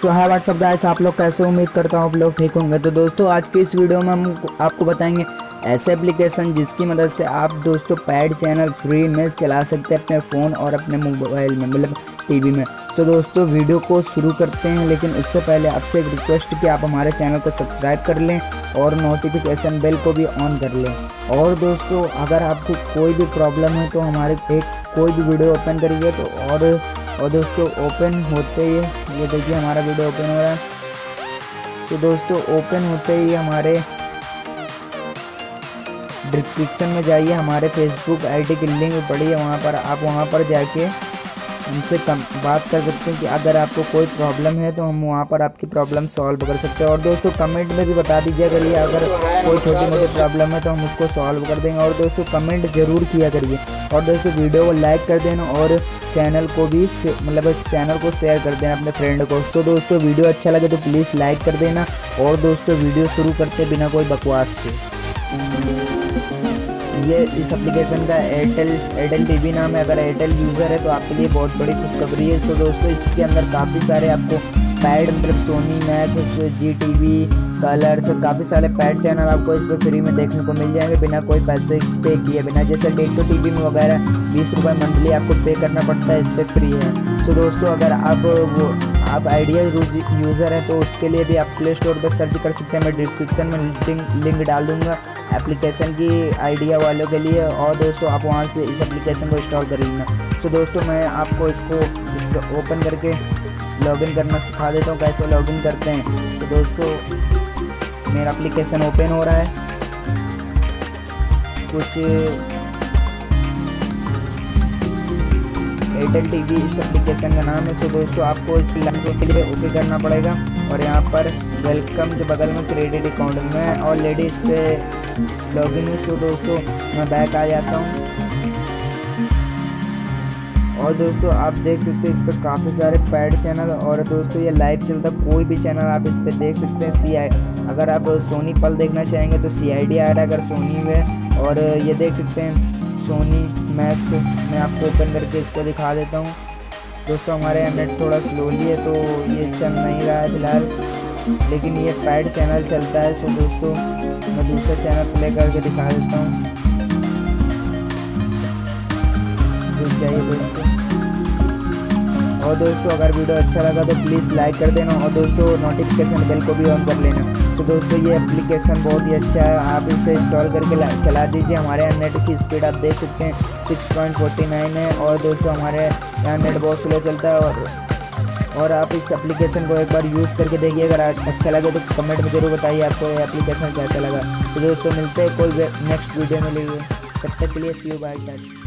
सो hi what's up guys आप लोग कैसे उम्मीद करता हूँ आप लोग ठीक होंगे। तो दोस्तों, आज के इस वीडियो में हम आपको बताएँगे ऐसे एप्लीकेशन जिसकी मदद से आप दोस्तों पैड चैनल फ्री में चला सकते हैं अपने फ़ोन और अपने मोबाइल में मतलब टीवी में। सो दोस्तों, वीडियो को शुरू करते हैं, लेकिन उससे पहले आपसे एक रिक्वेस्ट कि आप हमारे चैनल को सब्सक्राइब कर लें और नोटिफिकेशन बेल को भी ऑन कर लें। और दोस्तों, अगर आपको कोई भी प्रॉब्लम है तो हमारे एक कोई भी वीडियो ओपन करिए तो और और दोस्तों ओपन होते ही ये देखिए, हमारा वीडियो ओपन हो रहा है। तो दोस्तों ओपन होते ही हमारे डिस्क्रिप्शन में जाइए, हमारे फेसबुक आईडी की लिंक पड़ी है, वहाँ पर आप वहाँ पर जाके उनसे कम बात कर सकते हैं कि अगर आपको कोई प्रॉब्लम है तो हम वहाँ पर आपकी प्रॉब्लम सॉल्व कर सकते हैं। और दोस्तों कमेंट में भी बता दीजिए करिए अगर कोई छोटी मोटी प्रॉब्लम है तो हम उसको सॉल्व कर देंगे। और दोस्तों कमेंट ज़रूर किया करिए। और दोस्तों वीडियो को लाइक कर देना और चैनल को भी मतलब चैनल को शेयर कर देना अपने फ्रेंड को। तो दोस्तों वीडियो अच्छा लगे तो प्लीज़ लाइक कर देना। और दोस्तों वीडियो शुरू करते बिना कोई बकवास के। ये इस एप्लीकेशन का एयरटेल एयरटेल टीवी नाम है। अगर एयरटेल यूज़र है तो आपके लिए बहुत बड़ी खुशखबरी है। तो दोस्तों, इसके अंदर काफ़ी सारे आपको पैड मतलब Sony match Zee T V Colors काफ़ी सारे पैड चैनल आपको इस पर फ्री में देखने को मिल जाएँगे बिना कोई पैसे पे किए, बिना जैसे डेटो टी वी में वगैरह बीस रुपये मंथली आपको पे करना पड़ता है, इस पर फ्री है। तो दोस्तों, अगर आप वो, आप आइडिया यूज़र हैं तो उसके लिए भी आप प्ले स्टोर पर सर्च कर सकते हैं। मैं डिस्क्रिप्शन में लिंक डाल दूँगा। एप्लीकेशन की आइडिया वालों के लिए और दोस्तों आप वहाँ से इस एप्लीकेशन को इंस्टॉल कर लेना। तो दोस्तों मैं आपको इसको ओपन करके लॉगिन करना सिखा देता हूँ, कैसे लॉगिन करते हैं। तो दोस्तों, मेरा एप्लीकेशन ओपन हो रहा है। कुछ एयरटेल टीवी इस एप्लीकेशन का नाम है। तो दोस्तों, आपको इस लैंग्वेज के लिए ओके करना पड़ेगा। और यहाँ पर वेलकम के बगल में क्रेडिट अकाउंट में ऑलरेडी इस पर लॉगिन है तो दोस्तों, मैं बैक आ जाता हूँ। और दोस्तों, आप देख सकते हैं इस पर काफ़ी सारे पैड चैनल और दोस्तों, ये लाइव चलता, कोई भी चैनल आप इस पर देख सकते हैं सी आई अगर आप सोनी पल देखना चाहेंगे तो सी आई डी आ रहा है अगर सोनी में। और ये देख सकते हैं सोनी मैक्स मैं आपको ओपन करके इसको दिखा देता हूँ। दोस्तों, हमारे यहाँ नेट थोड़ा स्लोली है तो ये चल नहीं रहा है फ़िलहाल। लेकिन ये पैड चैनल चलता है, सो दोस्तों, मैं दूसरा चैनल प्ले करके दिखा देता हूँ। और दोस्तों, अगर वीडियो अच्छा लगा तो प्लीज़ लाइक कर देना और दोस्तों नोटिफिकेशन बेल को भी ऑन कर लेना। तो दोस्तों, ये एप्लीकेशन बहुत ही अच्छा है, आप इसे इंस्टॉल करके चला दीजिए। हमारे यहाँ नेट की स्पीड आप देख सकते हैं सिक्स पॉइंट फोर्टी नाइन है और दोस्तों, हमारे यहाँ नेट बहुत स्लो चलता है और और आप इस एप्लीकेशन को एक बार यूज़ करके देखिए। अगर अच्छा लगे तो कमेंट में ज़रूर बताइए आपको ये एप्लीकेशन कैसा लगा। तो दोस्तों, मिलते हैं कोई नेक्स्ट वीडियो में लिए तब तक के लिए सी यू बाय